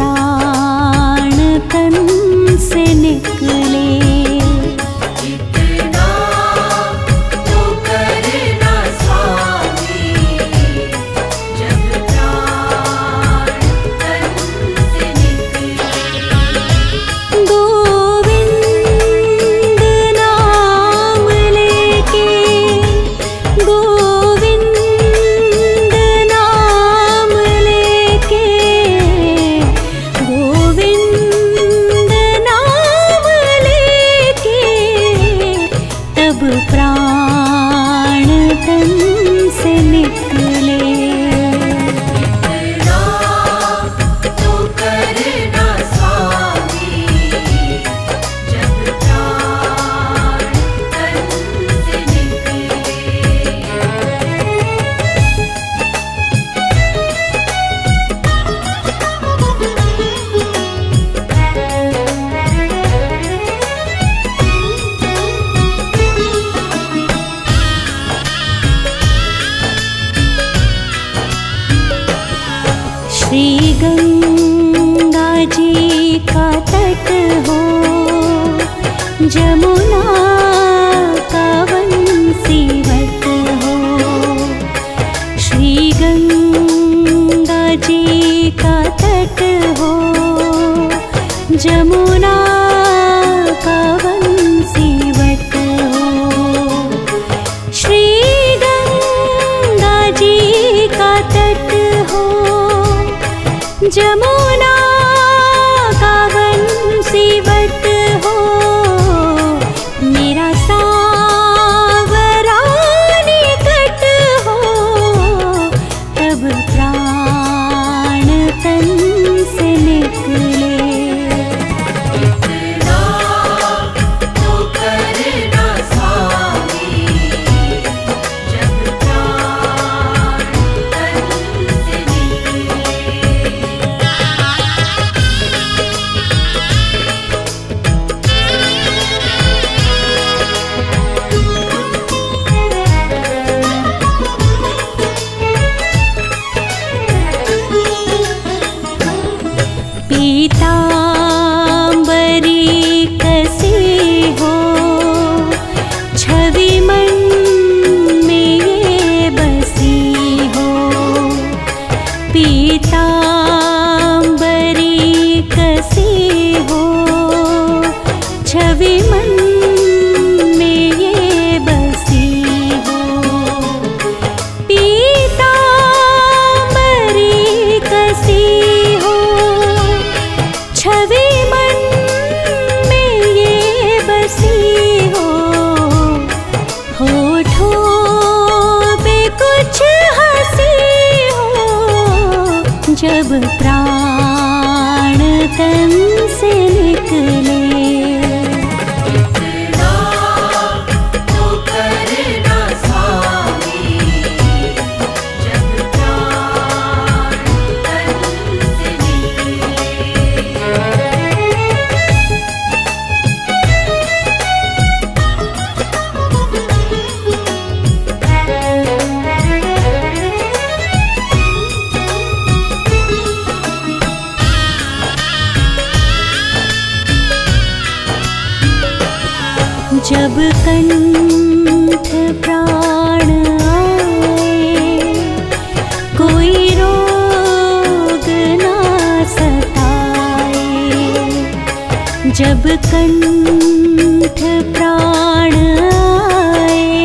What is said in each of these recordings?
प्राण तन से निकले। श्री गंगा जी का तट हो, जमुना का वंशीवट हो। श्री गंगा जी का तट हो, जमुना जमुना का छवि मन में ये बसी हो। पीताम्बरी कसी हो। छवि मन में ये बसी हो। होठों पे कुछ हँसी हो। जब जब कंठ प्राण आए, कोई रोग ना सताए। जब कंठ प्राण आए,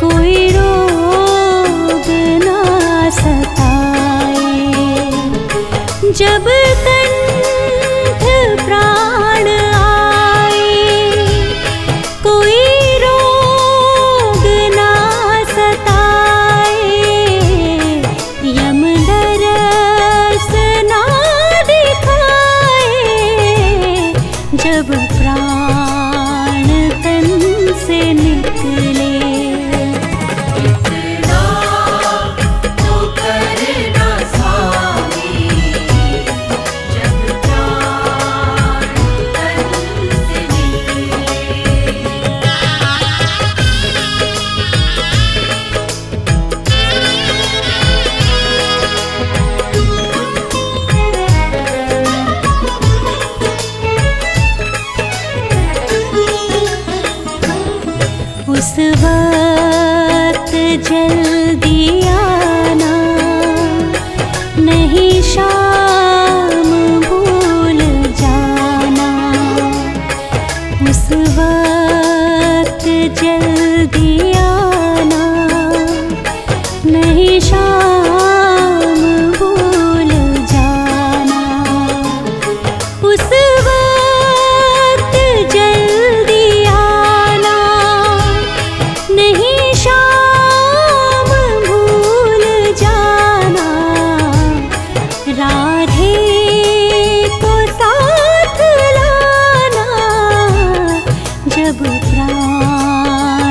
कोई रोग ना सताए। जब प्राणतन्